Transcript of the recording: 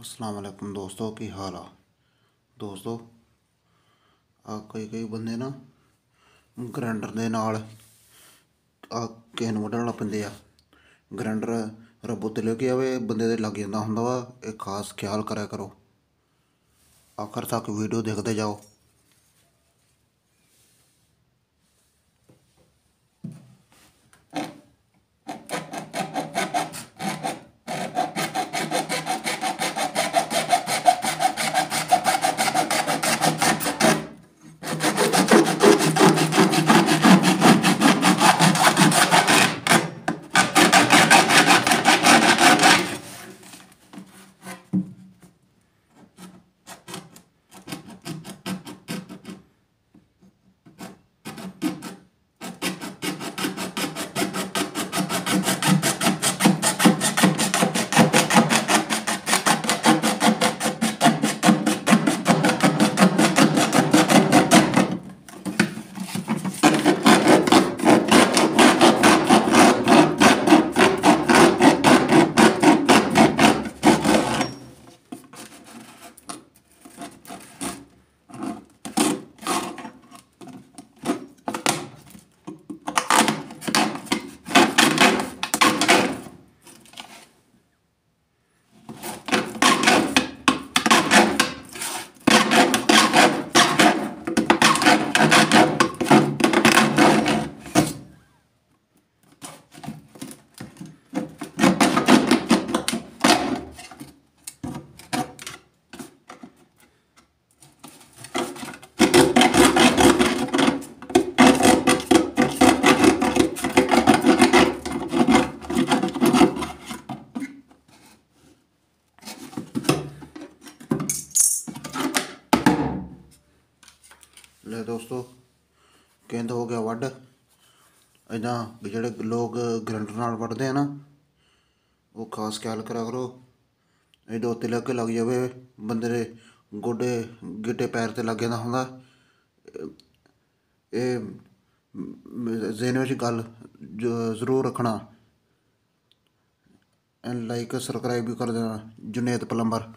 ਅਸਲਾਮ ਵਾਲੇਕੁਮ ਦੋਸਤੋ, ਕੀ ਹਾਲ ਆ? ਦੋਸਤੋ, ਆ ਕਈ ਕਈ ਬੰਦੇ ਨਾ ਗ੍ਰੈਂਡਰ ਦੇ ਨਾਲ ਆ ਕਿਸੇ ਨੂੰ ਵੱਢਣ ਲੱਗ ਪੈਂਦੇ ਆ। ਗ੍ਰੈਂਡਰ ਰੱਬੋ ਤੇ ਲੈ ਕੇ ਆਵੇ, ਬੰਦੇ ਦੇ ਲੱਗ ਜਾਂਦਾ ਹੁੰਦਾ ਵਾ, ਇਹ ਖਾਸ ਖਿਆਲ ਕਰਿਆ ਕਰੋ। ਆਖਰ ਤੱਕ ਵੀਡੀਓ ਦੇਖਦੇ ਜਾਓ। ਲੈ ਦੋਸਤੋ, ਕਹਿੰਦਾ ਹੋ ਗਿਆ ਵੱਢ। ਇਦਾਂ ਵੀ ਜਿਹੜੇ ਲੋਕ ਗ੍ਰੈਂਡਰ ਨਾਲ ਵੱਢਦੇ ਆ ਨਾ, ਉਹ ਖਾਸ ਖਿਆਲ ਕਰਿਆ ਕਰੋ। ਇਹ ਦੋ ਲੱਗ ਕੇ ਲੱਗ ਜਾਵੇ, ਬੰਦੇ ਦੇ ਗੋਡੇ ਗਿੱਟੇ ਪੈਰ ਤੇ ਲੱਗ ਜਾਂਦਾ ਹੁੰਦਾ। ਇਹ ਜ਼ੇਨ ਵਿੱਚ ਗੱਲ ਜ- ਜ਼ਰੂਰ ਰੱਖਣਾ। ਐਂਡ ਲਾਈਕ ਸਬਸਕ੍ਰਾਈਬ ਵੀ ਕਰ ਦੇਣਾ, ਜੁਨੇਦ ਪਲੰਬਰ।